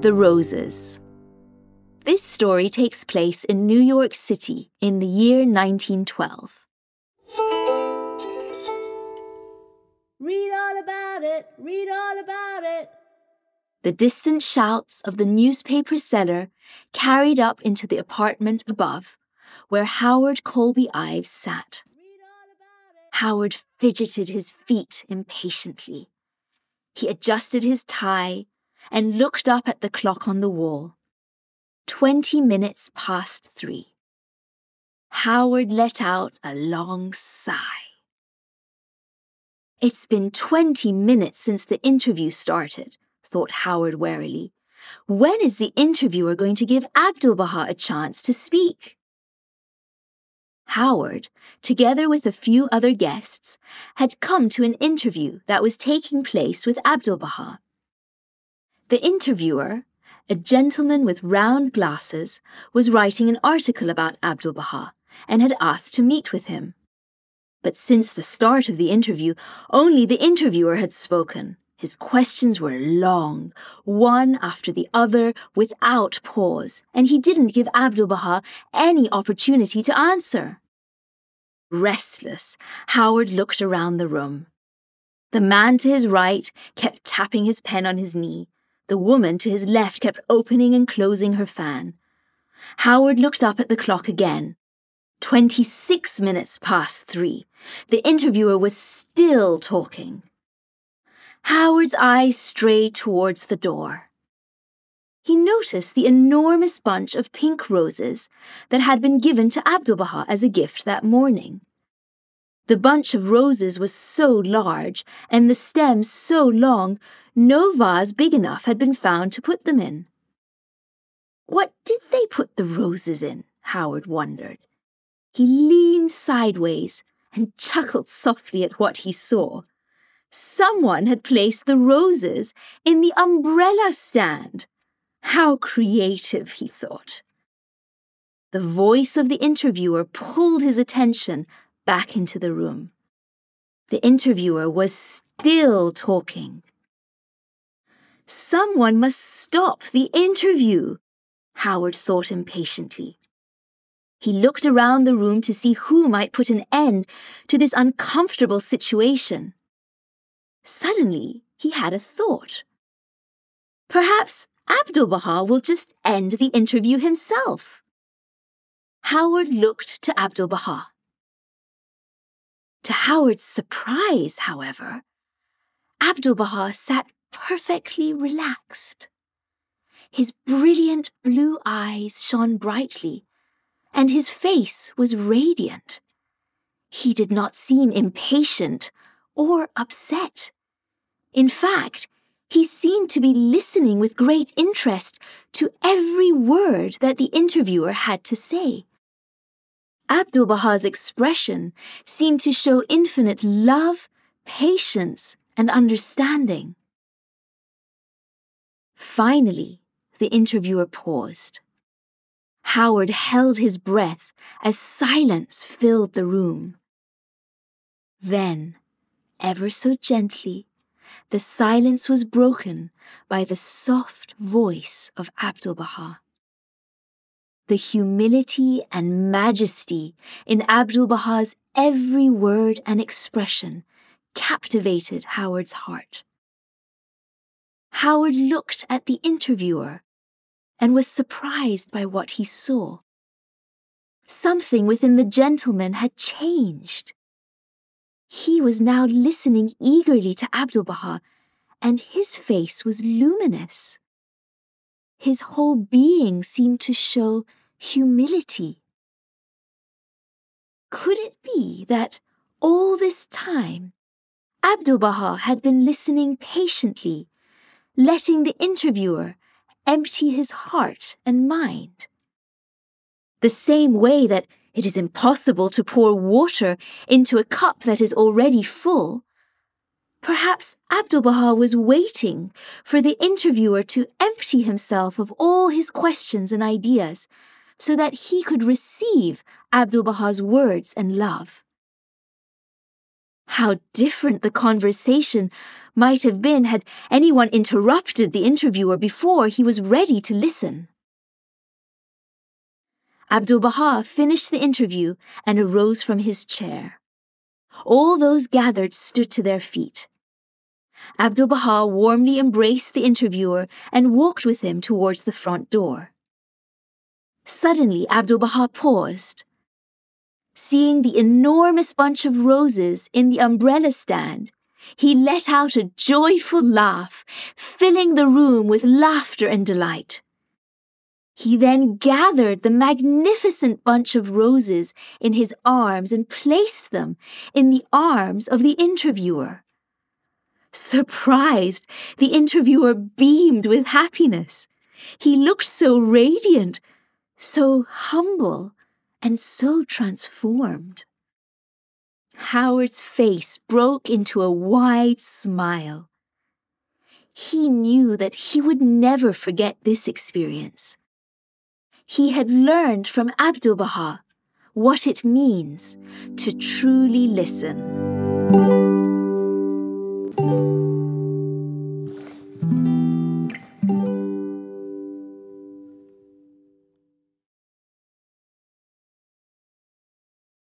The Roses. This story takes place in New York City in the year 1912. Read all about it, read all about it. The distant shouts of the newspaper seller carried up into the apartment above, where Howard Colby Ives sat. Howard fidgeted his feet impatiently. He adjusted his tie and looked up at the clock on the wall. Twenty minutes past three. Howard let out a long sigh. It's been 20 minutes since the interview started, thought Howard warily. When is the interviewer going to give Abdul Baha a chance to speak? Howard, together with a few other guests, had come to an interview that was taking place with Abdul Baha. The interviewer, a gentleman with round glasses, was writing an article about Abdul Baha and had asked to meet with him. But since the start of the interview, only the interviewer had spoken. His questions were long, one after the other, without pause, and he didn't give Abdul Baha any opportunity to answer. Restless, Howard looked around the room. The man to his right kept tapping his pen on his knee. The woman to his left kept opening and closing her fan. Howard looked up at the clock again. Twenty six minutes past three. The interviewer was still talking. Howard's eyes strayed towards the door. He noticed the enormous bunch of pink roses that had been given to Abdul Baha as a gift that morning. The bunch of roses was so large and the stems so long, no vase big enough had been found to put them in. What did they put the roses in? Howard wondered. He leaned sideways and chuckled softly at what he saw. Someone had placed the roses in the umbrella stand. How creative, he thought. The voice of the interviewer pulled his attention back into the room. The interviewer was still talking. Someone must stop the interview, Howard thought impatiently. He looked around the room to see who might put an end to this uncomfortable situation. Suddenly, he had a thought. Perhaps Abdul Baha will just end the interview himself. Howard looked to Abdul Baha. To Howard's surprise, however, Abdul Baha sat perfectly relaxed. His brilliant blue eyes shone brightly and his face was radiant. He did not seem impatient or upset. In fact, he seemed to be listening with great interest to every word that the interviewer had to say. Abdul Baha's expression seemed to show infinite love, patience, and understanding. Finally, the interviewer paused. Howard held his breath as silence filled the room. Then, ever so gently, the silence was broken by the soft voice of Abdul Baha. The humility and majesty in Abdul Baha's every word and expression captivated Howard's heart. Howard looked at the interviewer and was surprised by what he saw. Something within the gentleman had changed. He was now listening eagerly to Abdul Baha, and his face was luminous. His whole being seemed to show humility. Could it be that all this time Abdul Baha had been listening patiently, letting the interviewer empty his heart and mind. The same way that it is impossible to pour water into a cup that is already full, perhaps Abdul Baha was waiting for the interviewer to empty himself of all his questions and ideas so that he could receive Abdul Baha's words and love. How different the conversation might have been had anyone interrupted the interviewer before he was ready to listen. Abdul Baha finished the interview and arose from his chair. All those gathered stood to their feet. Abdul Baha warmly embraced the interviewer and walked with him towards the front door. Suddenly, Abdul Baha paused. Seeing the enormous bunch of roses in the umbrella stand, he let out a joyful laugh, filling the room with laughter and delight. He then gathered the magnificent bunch of roses in his arms and placed them in the arms of the interviewer. Surprised, the interviewer beamed with happiness. He looked so radiant, so humble, and so transformed. Howard's face broke into a wide smile. He knew that he would never forget this experience he had learned from Abdul Baha what it means to truly listen.